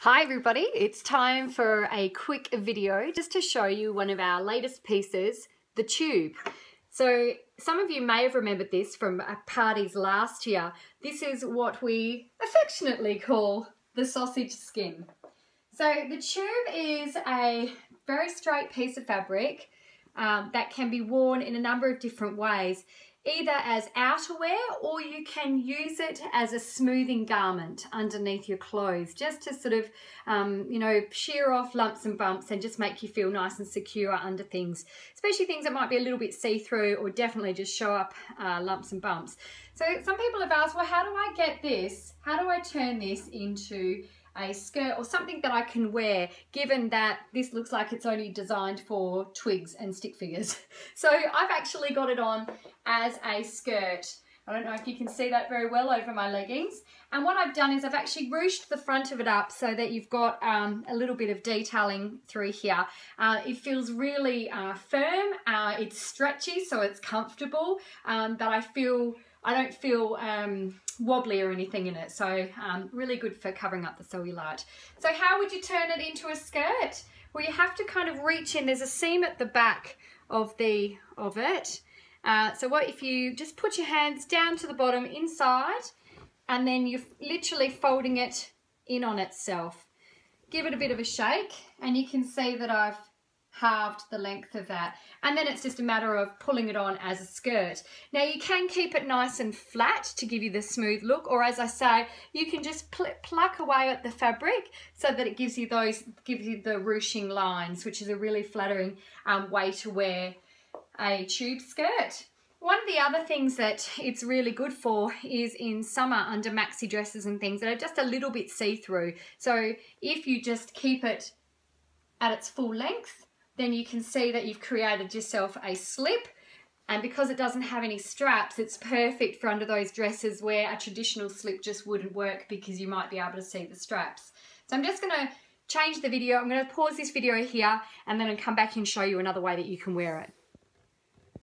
Hi everybody, it's time for a quick video just to show you one of our latest pieces, the tube. So some of you may have remembered this from parties last year. This is what we affectionately call the sausage skin. So the tube is a very straight piece of fabric um, that can be worn in a number of different ways either as outerwear or you can use it as a smoothing garment underneath your clothes just to sort of um, you know shear off lumps and bumps and just make you feel nice and secure under things. Especially things that might be a little bit see-through or definitely just show up uh, lumps and bumps. So some people have asked well how do I get this? How do I turn this into a skirt or something that I can wear given that this looks like it's only designed for twigs and stick figures. So I've actually got it on as a skirt. I don't know if you can see that very well over my leggings. And what I've done is I've actually ruched the front of it up so that you've got um, a little bit of detailing through here. Uh, it feels really uh, firm, it's stretchy so it's comfortable, um, but I feel I don't feel um, wobbly or anything in it. So um, really good for covering up the cellulite. So how would you turn it into a skirt? Well, you have to kind of reach in. There's a seam at the back of the of it. Uh, so what if you just put your hands down to the bottom inside and then you're literally folding it in on itself. Give it a bit of a shake and you can see that I've halved the length of that. And then it's just a matter of pulling it on as a skirt. Now you can keep it nice and flat to give you the smooth look, or as I say, you can just pl pluck away at the fabric so that it gives you those, gives you the ruching lines, which is a really flattering um, way to wear a tube skirt. One of the other things that it's really good for is in summer under maxi dresses and things that are just a little bit see-through. So if you just keep it at its full length, then you can see that you've created yourself a slip and because it doesn't have any straps, it's perfect for under those dresses where a traditional slip just wouldn't work because you might be able to see the straps. So I'm just going to change the video. I'm going to pause this video here and then I'll come back and show you another way that you can wear it.